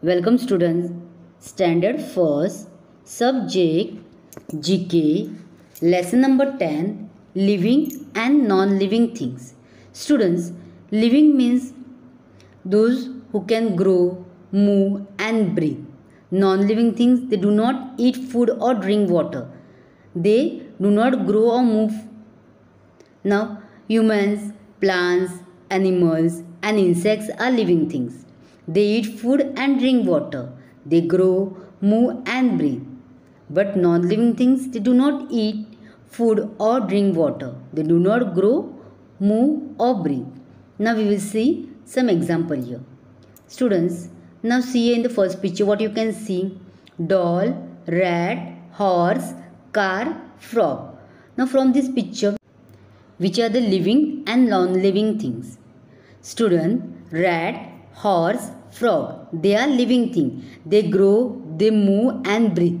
Welcome students. Standard first. Subject GK. Lesson number 10. Living and non-living things. Students, living means those who can grow, move and breathe. Non-living things, they do not eat food or drink water. They do not grow or move. Now, humans, plants, animals and insects are living things. They eat food and drink water. They grow, move and breathe. But non-living things, they do not eat food or drink water. They do not grow, move or breathe. Now we will see some example here. Students, now see in the first picture what you can see. Doll, rat, horse, car, frog. Now from this picture, which are the living and non-living things? Student, rat, horse, frog. They are living thing. They grow, they move and breathe.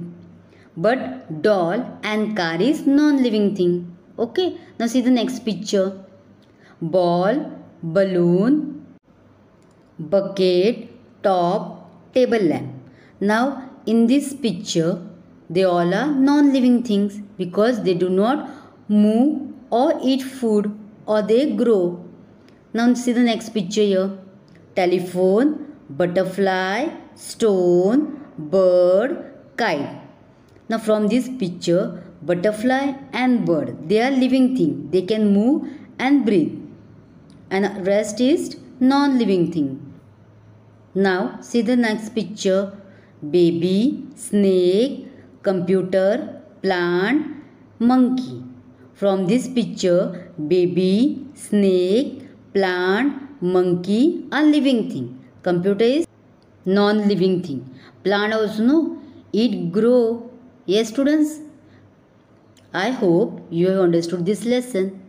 But doll and car is non-living thing. Okay. Now see the next picture. Ball, balloon, bucket, top, table lamp. Now in this picture they all are non-living things because they do not move or eat food or they grow. Now see the next picture here. Telephone, butterfly, stone, bird, kite. Now from this picture, butterfly and bird, they are living thing. They can move and breathe. And rest is non-living thing. Now see the next picture. Baby, snake, computer, plant, monkey. From this picture, baby, snake, plant, monkey are living thing. Computer is non-living thing. Plant also no, it grow. Yes students? I hope you have understood this lesson.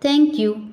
Thank you.